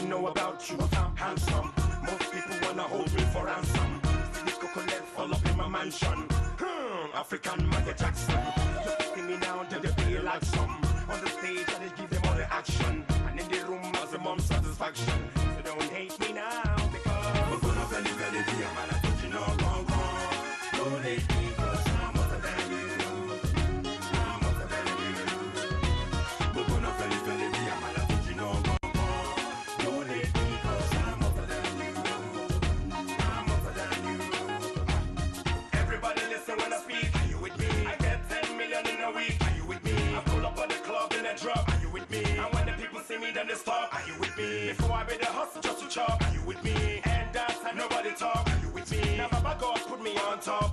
people know about you. I'm handsome. Most people wanna hold me for ransom. The coconut fall up in my mansion. Hmm, African Michael Jackson. You see me now, do they feel like some? On the stage, I just give them all the action. And in the room, as a mom satisfaction. so when I speak, are you with me? I get 10 million in a week, are you with me? I pull up on the club in a drop, are you with me? And when the people see me, then they stop, are you with me? Before I be the hustle just to chop, are you with me? And dance and nobody talk, are you with me? Now my back put me on top.